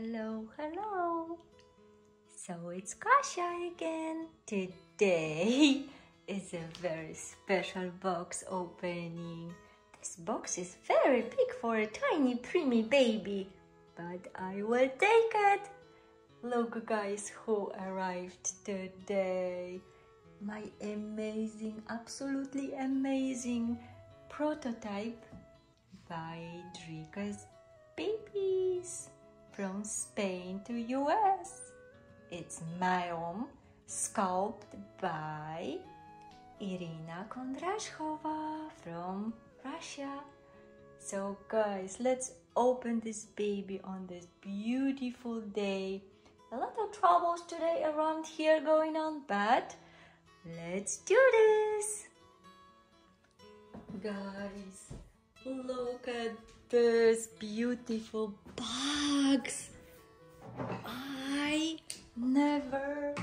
Hello, hello. So it's Kasia again. Today is a very special box opening. This box is very big for a tiny preemie baby, but I will take it. Look guys who arrived today. My amazing, absolutely amazing prototype by Drika's babies from Spain to US. It's Maeum, sculpted by Irina Kondrashova from Russia. So guys, let's open this baby on this beautiful day. A lot of troubles today around here going on, but let's do this. Guys, look at this beautiful bugs. I never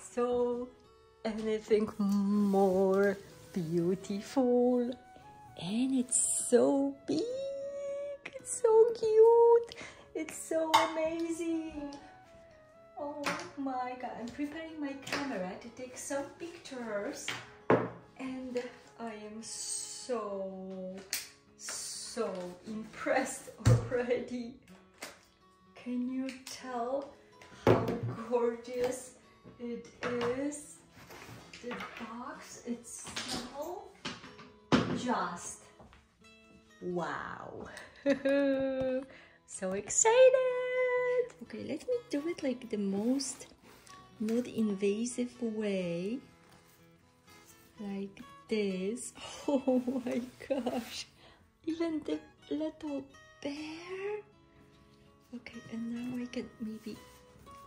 saw anything more beautiful. And it's so big. It's so cute. It's so amazing. Oh my god, I'm preparing my camera to take some pictures. And I am so so impressed already. Can you tell how gorgeous it is? The box itself, just wow. so excited. Okay, let me do it like the most not invasive way. Like this. Oh my gosh even the little bear? Okay and now I can maybe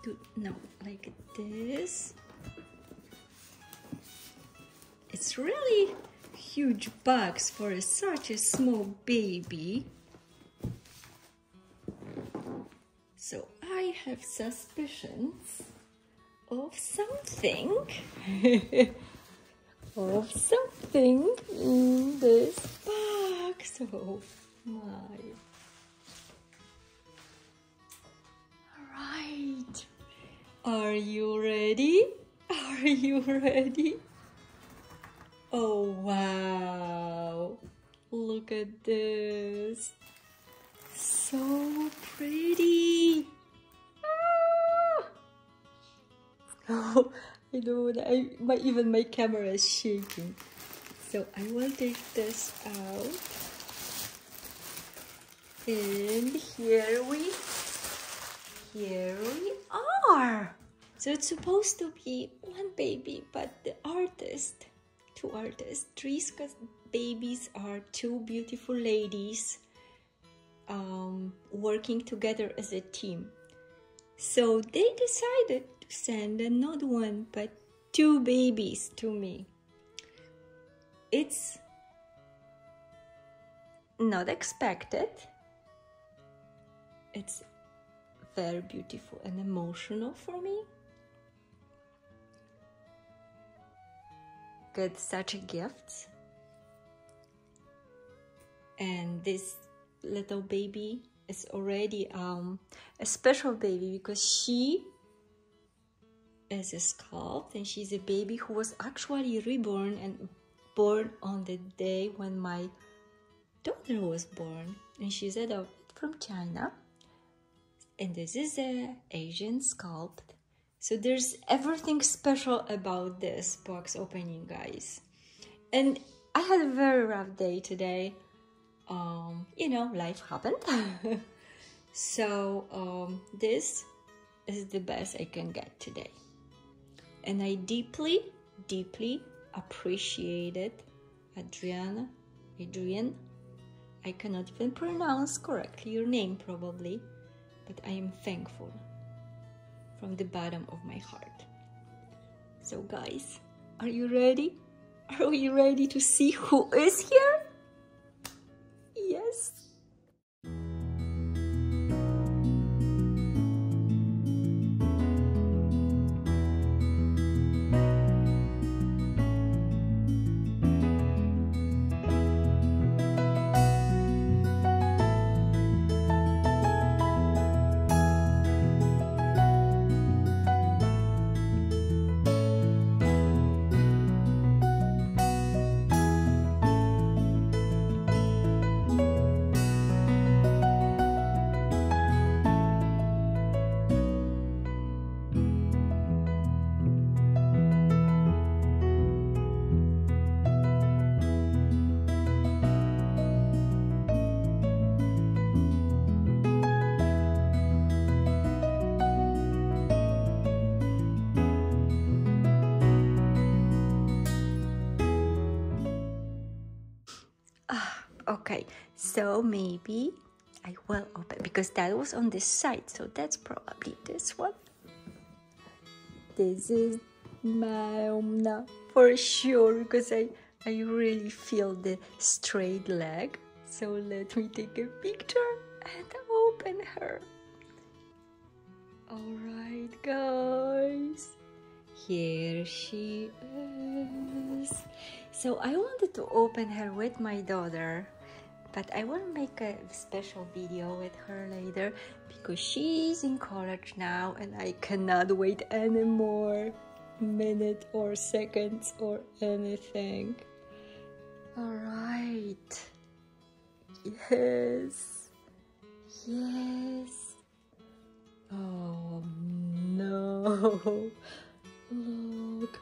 do no like this. It's really huge bugs for a, such a small baby. So I have suspicions of something. Of something in this box. Oh my. Alright. Are you ready? Are you ready? Oh wow. Look at this. So pretty. Oh, I know I my even my camera is shaking. So I will take this out. And here we here we are. So it's supposed to be one baby, but the artist, two artists, Triska's babies are two beautiful ladies um, working together as a team. So they decided to send not one but two babies to me. It's not expected. It's very beautiful and emotional for me. Get such a gift. And this little baby is already um, a special baby because she is a sculpt and she's a baby who was actually reborn and born on the day when my daughter was born and she's adopted from China and this is a Asian sculpt so there's everything special about this box opening guys and I had a very rough day today um, you know, life happened. so um, this is the best I can get today. And I deeply, deeply appreciated Adriana, Adrian. I cannot even pronounce correctly your name probably, but I am thankful from the bottom of my heart. So guys, are you ready? Are we ready to see who is here? So maybe I will open because that was on this side, so that's probably this one. This is my Omna for sure because I I really feel the straight leg. So let me take a picture and open her. Alright, guys, here she is. So I wanted to open her with my daughter, but I will make a special video with her later because she's in college now and I cannot wait anymore minute or seconds or anything. Alright. Yes. Yes. Oh no. Look.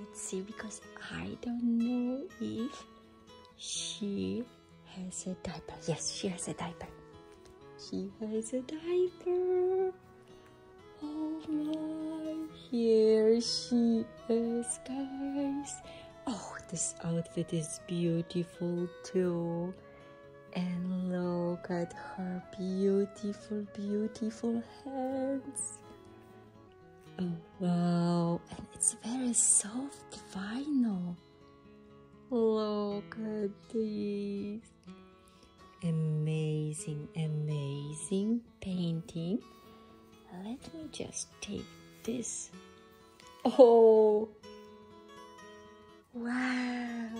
Let's see because I don't know if she has a diaper. Yes, she has a diaper. She has a diaper. Oh my. Here she is, guys. Oh, this outfit is beautiful too. And look at her beautiful, beautiful hands. Oh, wow. And it's very soft vinyl. Look at this. Amazing, amazing painting. Let me just take this. Oh, wow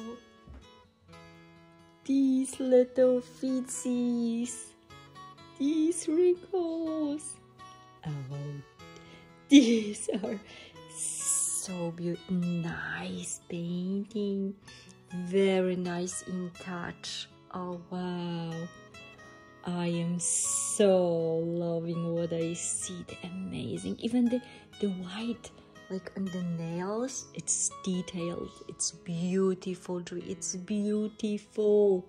these little feetsies, these wrinkles. Oh, these are so beautiful. Nice painting, very nice in touch. Oh wow. I am so loving what I see. The amazing, even the the white like on the nails it's detailed. It's beautiful it's beautiful.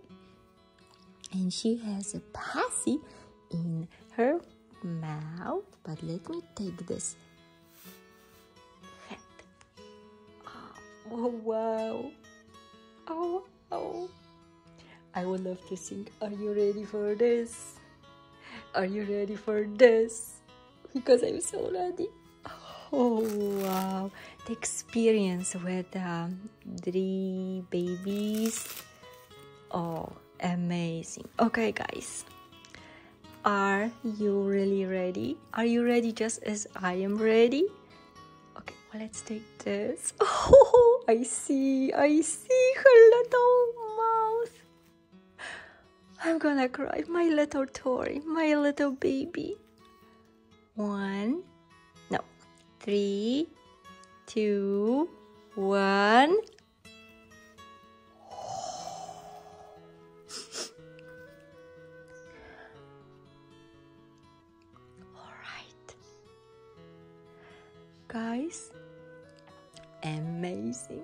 And she has a passy in her mouth. But let me take this oh wow. Oh wow i would love to sing are you ready for this are you ready for this because i'm so ready Oh wow, the experience with um, three babies. Oh, amazing. Okay, guys, are you really ready? Are you ready just as I am ready? Okay, well, let's take this. Oh, I see, I see her little. I'm gonna cry, my little Tori, my little baby. One, three, two, one. All right, guys, amazing.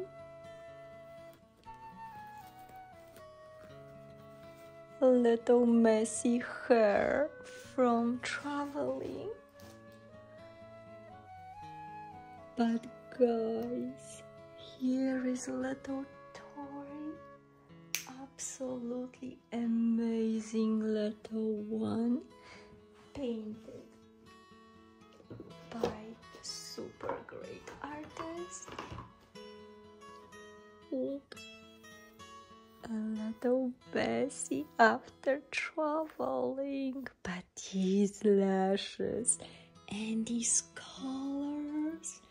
Little messy hair from traveling. But guys, here is a little toy. Absolutely amazing little one. Painted by super great artist. Little Bessie after traveling, but these lashes and these colors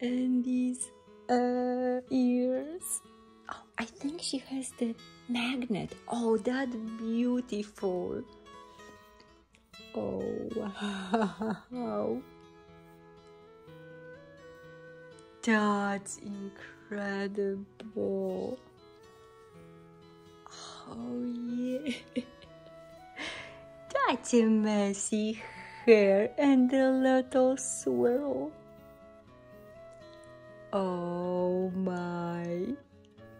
and these uh, ears. Oh, I think she has the magnet. Oh, that beautiful. Oh, wow. That's incredible. Oh, yeah. That's a messy hair and a little swirl. Oh my.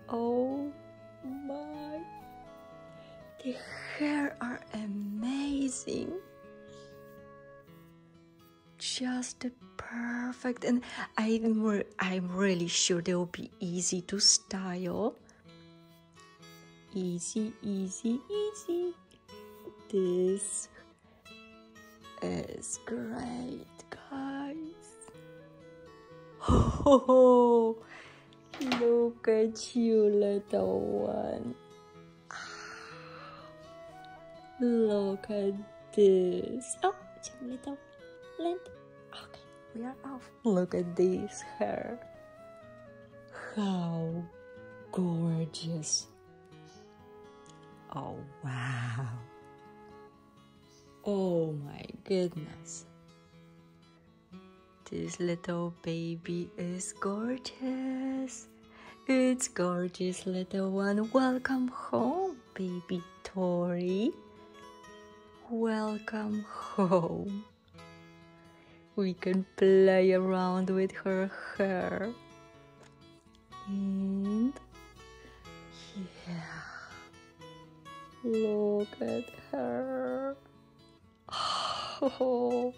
Oh my. The hair are amazing. Just perfect and I'm, I'm really sure they will be easy to style. Easy, easy, easy. This is great, guys. Oh, look at you, little one. Look at this. Oh, it's a little lint. Okay, we are off. Look at this hair. How gorgeous. Oh, wow. Oh my goodness. This little baby is gorgeous. It's gorgeous little one. Welcome home, baby Tori. Welcome home. We can play around with her hair. Look at her. Oh,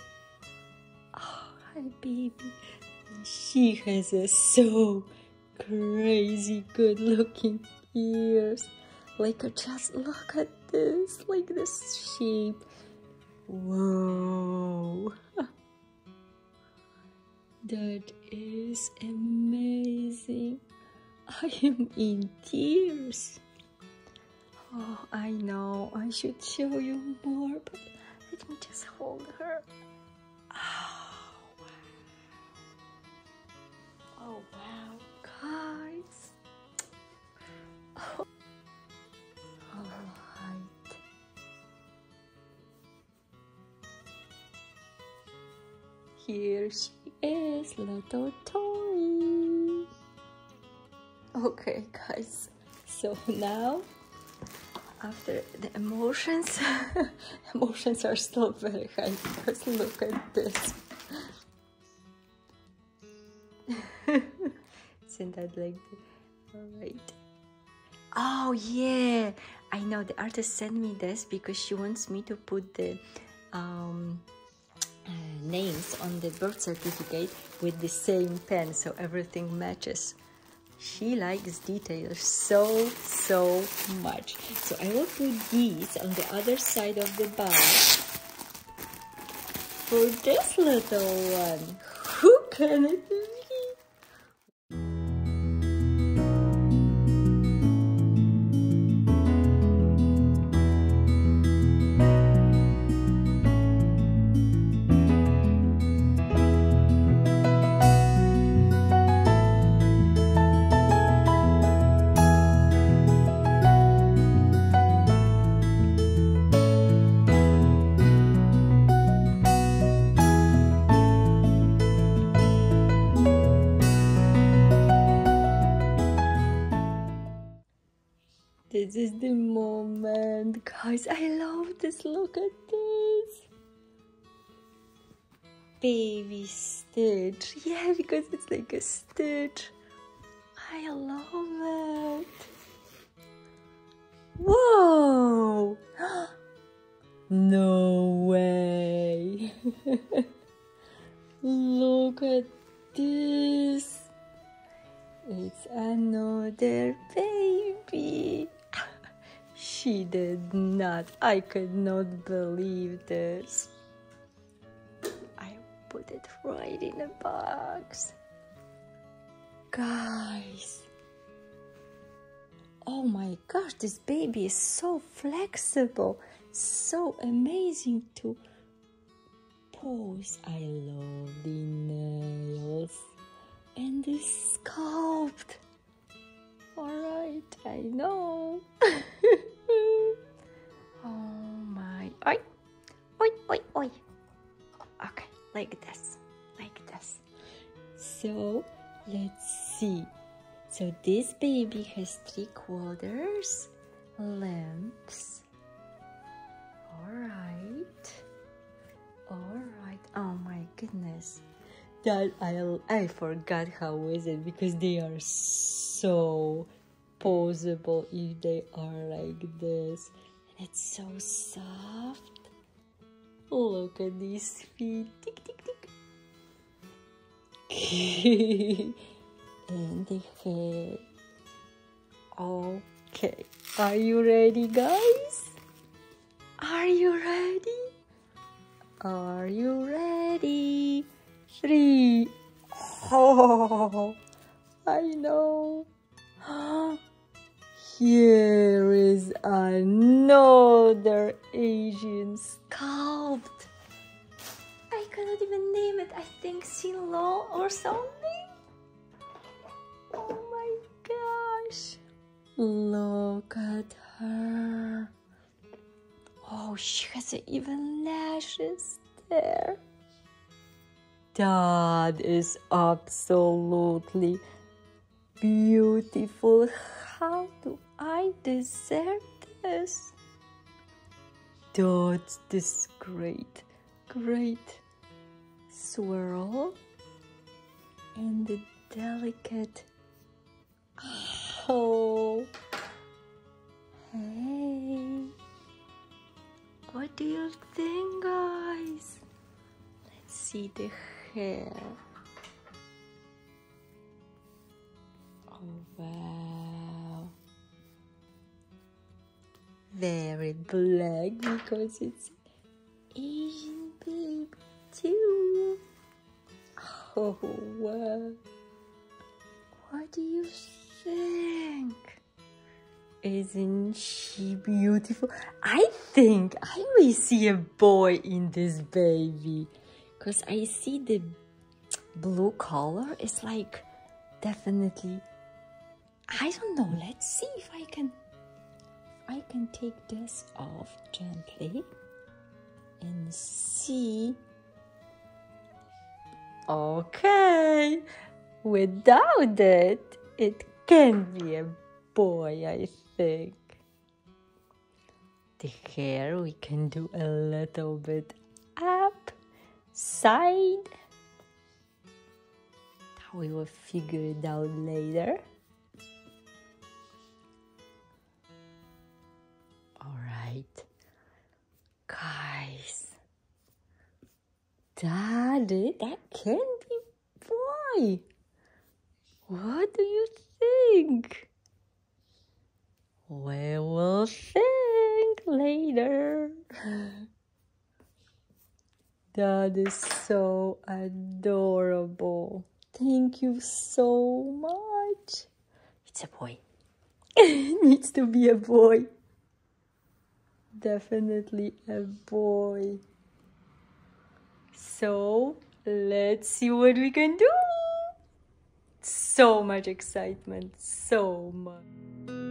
oh hi, baby. She has a so crazy good looking ears. Like, just look at this, like this shape. Whoa. that is amazing. I am in tears. Oh, I know I should show you more, but let me just hold her. Oh, wow. Oh, wow, guys. Oh. All right. Here she is, little Tori. Okay, guys. So now after the emotions. Emotions are still very high. Because look at this. Isn't that like all right oh yeah. I know the artist sent me this because she wants me to put the um, uh, names on the birth certificate with the same pen so everything matches she likes details so, so much. So I will put these on the other side of the bag for this little one. Who can it be? Is the moment, guys. I love this. Look at this. Baby Stitch. Yeah, because it's like a stitch. I love it. Whoa! no way. Look at this. It's another baby. She did not. I could not believe this. I put it right in a box. Guys. Oh my gosh, this baby is so flexible. So amazing to pose. I love the nails and the sculpt. Alright, I know. oh my. Oi! Oi, oi, oi. Okay, like this. Like this. So, let's see. So, this baby has three quarters, lamps. Alright. Alright. Oh my goodness. That I I forgot how is it because they are so posable if they are like this and it's so soft look at these feet tick tick tick and the hair okay Are you ready, guys? Are you ready? Are you ready? Three. Oh, I know. Here is another Asian sculpt. I cannot even name it. I think Sinlo or something. Oh my gosh. Look at her. Oh, she has even lashes there. That is absolutely beautiful. How do I deserve this? That's this great, great swirl and the delicate. Oh, hey. What do you think, guys? Let's see the hair. Wow. Very black because it's Asian baby too. Oh, wow. What do you think? Isn't she beautiful? I think I may see a boy in this baby because I see the blue color. It's like definitely. I don't know. Let's see if I can. I can take this off gently and see. Okay, without it, it can be a boy, I think. The hair we can do a little bit up, side. We will figure it out later. That can be boy. What do you think? We will think later. That is so adorable. Thank you so much. It's a boy. It needs to be a boy. Definitely a boy. So let's see what we can do. So much excitement, so much.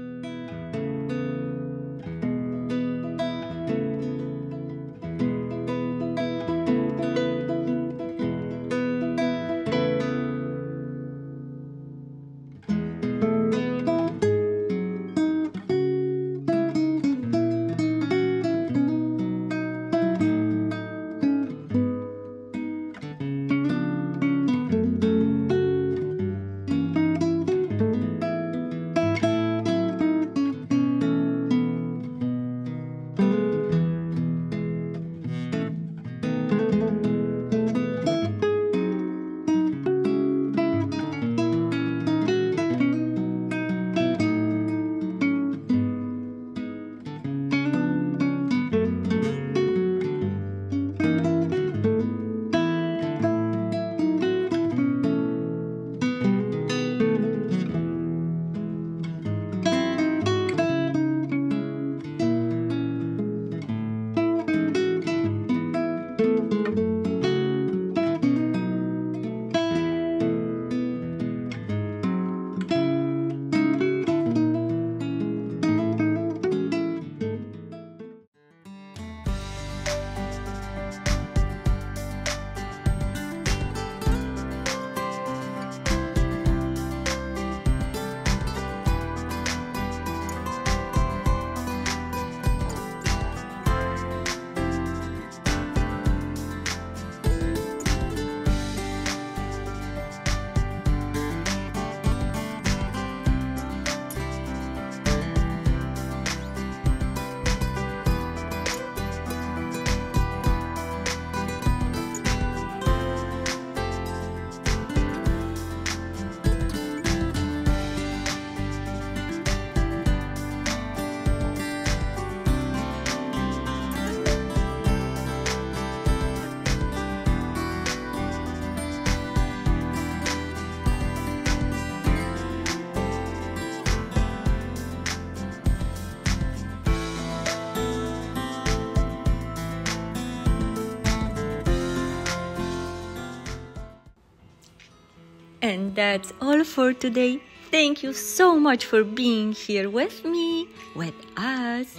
And that's all for today. Thank you so much for being here with me, with us.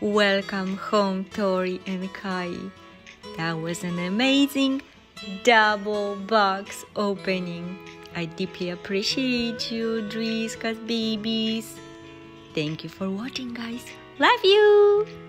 Welcome home, Tori and Kai. That was an amazing double box opening. I deeply appreciate you, Driskas babies. Thank you for watching, guys. Love you!